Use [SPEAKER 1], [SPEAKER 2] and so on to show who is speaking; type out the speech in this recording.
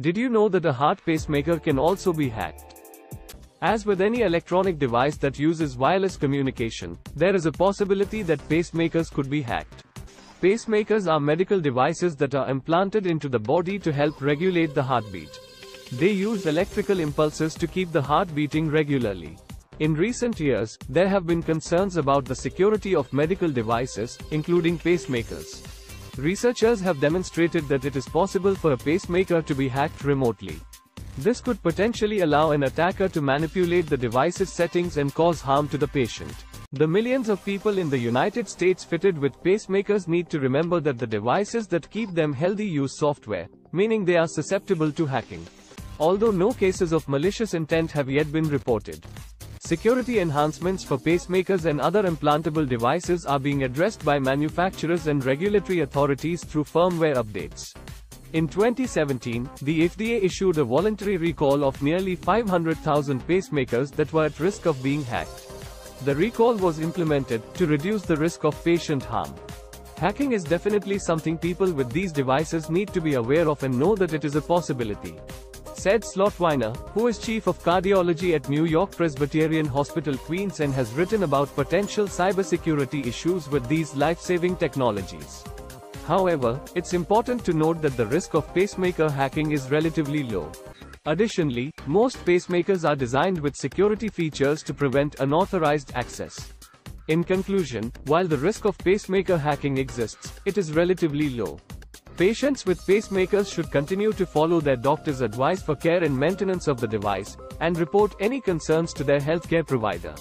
[SPEAKER 1] Did you know that a heart pacemaker can also be hacked? As with any electronic device that uses wireless communication, there is a possibility that pacemakers could be hacked. Pacemakers are medical devices that are implanted into the body to help regulate the heartbeat. They use electrical impulses to keep the heart beating regularly. In recent years, there have been concerns about the security of medical devices, including pacemakers. Researchers have demonstrated that it is possible for a pacemaker to be hacked remotely. This could potentially allow an attacker to manipulate the device's settings and cause harm to the patient. The millions of people in the United States fitted with pacemakers need to remember that the devices that keep them healthy use software, meaning they are susceptible to hacking. Although no cases of malicious intent have yet been reported. Security enhancements for pacemakers and other implantable devices are being addressed by manufacturers and regulatory authorities through firmware updates. In 2017, the FDA issued a voluntary recall of nearly 500,000 pacemakers that were at risk of being hacked. The recall was implemented to reduce the risk of patient harm. Hacking is definitely something people with these devices need to be aware of and know that it is a possibility said Slotwiner, who is chief of cardiology at New York Presbyterian Hospital Queens and has written about potential cybersecurity issues with these life-saving technologies. However, it's important to note that the risk of pacemaker hacking is relatively low. Additionally, most pacemakers are designed with security features to prevent unauthorized access. In conclusion, while the risk of pacemaker hacking exists, it is relatively low. Patients with pacemakers should continue to follow their doctor's advice for care and maintenance of the device, and report any concerns to their healthcare provider.